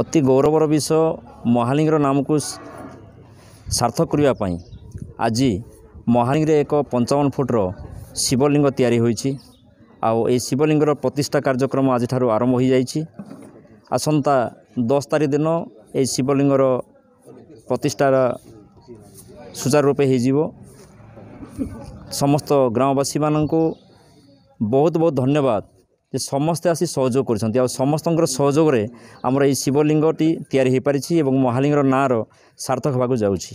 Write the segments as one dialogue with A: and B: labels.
A: ଅତି ଗୌରବର ବିଷୟ ମହାଲିଙ୍ଗର ନାମକୁ ସାର୍ଥକ କରିବା ପାଇଁ ଆଜି ମହାଲିଙ୍ଗରେ ଏକ ପଞ୍ଚାବନ ଫୁଟ୍ର ଶିବଲିଙ୍ଗ ତିଆରି ହୋଇଛି ଆଉ ଏହି ଶିବଲିଙ୍ଗର ପ୍ରତିଷ୍ଠା କାର୍ଯ୍ୟକ୍ରମ ଆଜିଠାରୁ ଆରମ୍ଭ ହୋଇଯାଇଛି ଆସନ୍ତା ଦଶ ତାରିଖ ଦିନ ଏହି ଶିବଲିଙ୍ଗର ପ୍ରତିଷ୍ଠାର ସୁଚାରୁ ରୂପେ ହୋଇଯିବ ସମସ୍ତ ଗ୍ରାମବାସୀମାନଙ୍କୁ ବହୁତ ବହୁତ ଧନ୍ୟବାଦ যে ସମସ୍ତେ ଆସି ସହଯୋଗ କରିଛନ୍ତି ଆଉ ସମସ୍ତଙ୍କର ସହଯୋଗରେ ଆମର ଏହି ଶିବଲିଙ୍ଗଟି ତିଆରି ହୋଇପାରିଛି ଏବଂ ମହାଲିଙ୍ଗର ନାଁର ସାର୍ଥକ ହେବାକୁ ଯାଉଛି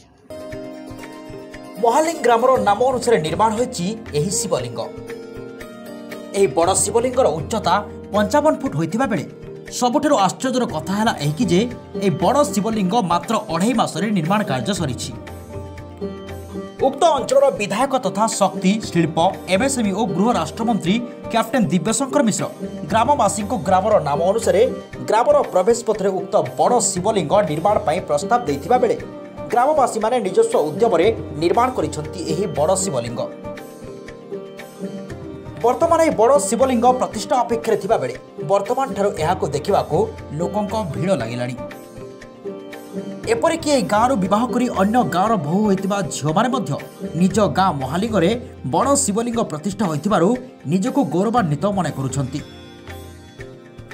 B: ମହାଲିଙ୍ଗ ଗ୍ରାମର ନାମ ଅନୁସାରେ ନିର୍ମାଣ ହୋଇଛି ଏହି ଶିବଲିଙ୍ଗ ଏହି ବଡ଼ ଶିବଲିଙ୍ଗର ଉଚ୍ଚତା ପଞ୍ଚାବନ ଫୁଟ ହୋଇଥିବା ବେଳେ ସବୁଠାରୁ ଆଶ୍ଚର୍ଯ୍ୟର କଥା ହେଲା ଏହିକି ଯେ ଏହି ବଡ଼ ଶିବଲିଙ୍ଗ ମାତ୍ର ଅଢ଼େଇ ମାସରେ ନିର୍ମାଣ କାର୍ଯ୍ୟ ସରିଛି ଉକ୍ତ ଅଞ୍ଚଳର ବିଧାୟକ ତଥା ଶକ୍ତି ଶିଳ୍ପ ଏମ୍ଏସ୍ଏମ୍ଇ ଓ ଗୃହ ରାଷ୍ଟ୍ରମନ୍ତ୍ରୀ କ୍ୟାପ୍ଟେନ୍ ଦିବ୍ୟଶଙ୍କର ମିଶ୍ର ଗ୍ରାମବାସୀଙ୍କୁ ଗ୍ରାମର ନାମ ଅନୁସାରେ ଗ୍ରାମର ପ୍ରବେଶ ପଥରେ ଉକ୍ତ ବଡ଼ ଶିବଲିଙ୍ଗ ନିର୍ମାଣ ପାଇଁ ପ୍ରସ୍ତାବ ଦେଇଥିବା ବେଳେ ଗ୍ରାମବାସୀମାନେ ନିଜସ୍ୱ ଉଦ୍ୟମରେ ନିର୍ମାଣ କରିଛନ୍ତି ଏହି ବଡ଼ ଶିବଲିଙ୍ଗ ବର୍ତ୍ତମାନ ଏହି ବଡ଼ ଶିବଲିଙ୍ଗ ପ୍ରତିଷ୍ଠା ଅପେକ୍ଷାରେ ଥିବାବେଳେ ବର୍ତ୍ତମାନଠାରୁ ଏହାକୁ ଦେଖିବାକୁ ଲୋକଙ୍କ ଭିଡ଼ ଲାଗିଲାଣି ଏପରିକି ଏହି ଗାଁରୁ ବିବାହ କରି ଅନ୍ୟ ଗାଁର ବୋହୂ ହୋଇଥିବା ଝିଅମାନେ ମଧ୍ୟ ନିଜ ଗାଁ ମହାଲିଙ୍ଗରେ ବଡ଼ ଶିବଲିଙ୍ଗ ପ୍ରତିଷ୍ଠା ହୋଇଥିବାରୁ ନିଜକୁ ଗୌରବାନ୍ୱିତ ମନେ କରୁଛନ୍ତି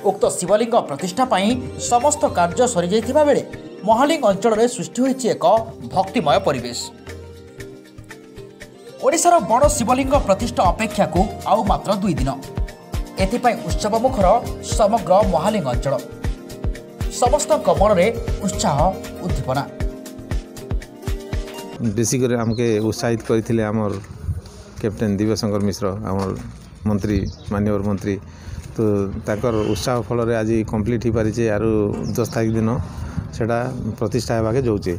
B: ଉକ୍ତ ଶିବଲିଙ୍ଗ ପ୍ରତିଷ୍ଠା ପାଇଁ ସମସ୍ତ କାର୍ଯ୍ୟ ସରିଯାଇଥିବା ବେଳେ ମହାଲିଙ୍ଗ ଅଞ୍ଚଳରେ ସୃଷ୍ଟି ହୋଇଛି ଏକ ଭକ୍ତିମୟ ପରିବେଶ ଓଡ଼ିଶାର ବଡ଼ ଶିବଲିଙ୍ଗ ପ୍ରତିଷ୍ଠା ଅପେକ୍ଷାକୁ ଆଉ ମାତ୍ର ଦୁଇ ଦିନ ଏଥିପାଇଁ ଉତ୍ସବ ମୁଖର ସମଗ୍ର ମହାଲିଙ୍ଗ ଅଞ୍ଚଳ ସମସ୍ତଙ୍କ ମନରେ ଉତ୍ସାହ ଉଦ୍ଦୀପନା
C: ବେଶୀ କରି ଆମକେ ଉତ୍ସାହିତ କରିଥିଲେ ଆମର କ୍ୟାପ୍ଟେନ୍ ଦିବ୍ୟଶଙ୍କର ମିଶ୍ର ଆମର ମନ୍ତ୍ରୀ ମାନ୍ୟବର ମନ୍ତ୍ରୀ ତ ତାଙ୍କର ଉତ୍ସାହ ଫଳରେ ଆଜି କମ୍ପ୍ଲିଟ୍ ହେଇପାରିଛେ ଆରୁ ଦଶ ତାରିଖ ଦିନ ସେଟା ପ୍ରତିଷ୍ଠା ହେବାକେ ଯାଉଛେ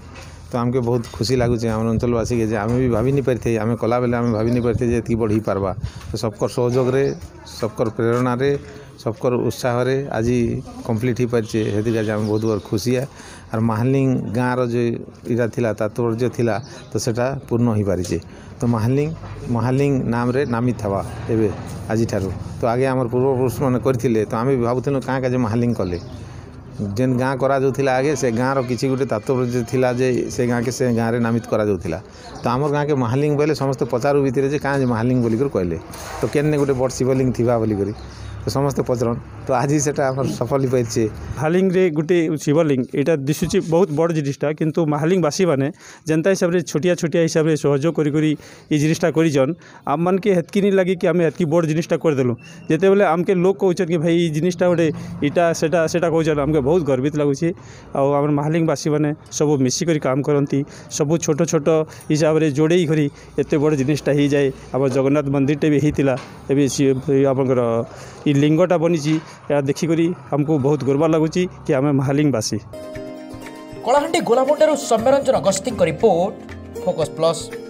C: ତ ଆମକେ ବହୁତ ଖୁସି ଲାଗୁଛେ ଆମର ଅଞ୍ଚଳବାସୀକେ ଯେ ଆମେ ବି ଭାବି ନି ପାରିଥାଇ ଆମେ କଲାବେଲେ ଆମେ ଭାବି ନି ପାରିଥାଇ ଯେ ଏତିକି ବଢ଼େଇ ପାର୍ବା ତ ସବକର ସହଯୋଗରେ ସବକର ପ୍ରେରଣାରେ ସବକର ଉତ୍ସାହରେ ଆଜି କମ୍ପ୍ଲିଟ୍ ହେଇପାରିଛେ ହେଥିର୍ କା'ଯେ ଆମେ ବହୁତ ବଡ଼ ଖୁସି ଏ ଆର୍ ମାହାଲିଂ ଗାଁର ଯେ ଇଟା ଥିଲା ତାତ୍ପର୍ଯ୍ୟ ଥିଲା ତ ସେଟା ପୂର୍ଣ୍ଣ ହେଇପାରିଛେ ତ ମାହାଲିଂ ମାହାଲିଂ ନାମରେ ନାମିତ୍ ହେବା ଏବେ ଆଜିଠାରୁ ତ ଆଗେ ଆମର ପୂର୍ବପୁରୁଷମାନେ କରିଥିଲେ ତ ଆମେ ବି ଭାବୁଥିଲୁ କାଁ କା'ଯେ ମାହାଲିଂ କଲେ जेन गाँ कर आगे से गाँव रिच गोटे तात्पर्य से गाँ के गाँव में नामित कर तो आम गाँ के महालिंग बोले समस्त पचारू भी थे कहाँ महालिंग बोलिक कहले तो केने गोटे बड़ शिवलिंग थी बोलिक ସମସ୍ତେ ପଚାରନ୍ ତ ଆଜି ସେଟା ଆମର ସଫଳ ହେଇପାରିଛେ
D: ମହାଲିଙ୍ଗରେ ଗୋଟେ ଶିବଲିଙ୍ଗ ଏଇଟା ଦିଶୁଛି ବହୁତ ବଡ଼ ଜିନିଷଟା କିନ୍ତୁ ମହାଲିଙ୍ଗବାସୀମାନେ ଯେନ୍ତା ହିସାବରେ ଛୋଟିଆ ଛୋଟିଆ ହିସାବରେ ସହଯୋଗ କରି କରି ଏ ଜିନିଷଟା କରିଛନ୍ ଆମମାନକେ ହେତ୍କି ନି ଲାଗି କି ଆମେ ହେତ୍କି ବଡ଼ ଜିନିଷଟା କରିଦେଲୁ ଯେତେବେଳେ ଆମକେ ଲୋକ କହୁଛନ୍ କି ଭାଇ ଏଇ ଜିନିଷଟା ଗୋଟେ ଇଟା ସେଟା ସେଟା କହୁଛନ୍ ଆମକେ ବହୁତ ଗର୍ବିତ ଲାଗୁଛି ଆଉ ଆମର ମହାଲିଙ୍ଗବାସୀମାନେ ସବୁ ମିଶିକରି କାମ କରନ୍ତି ସବୁ ଛୋଟ ଛୋଟ ହିସାବରେ ଯୋଡ଼େଇ କରି ଏତେ ବଡ଼ ଜିନିଷଟା ହେଇଯାଏ ଆମ ଜଗନ୍ନାଥ ମନ୍ଦିରଟେ ବି ହେଇଥିଲା ଏବେ ଆପଣଙ୍କର লিঙ্গটা বনিছি এটা দেখিকি আমি বহুত গর্ব লাগুচি কি আমি মহালিঙ্গবাসী
B: Kalahandi গোলামুন্ডার Soumyaranjan Agasti report Focus Plus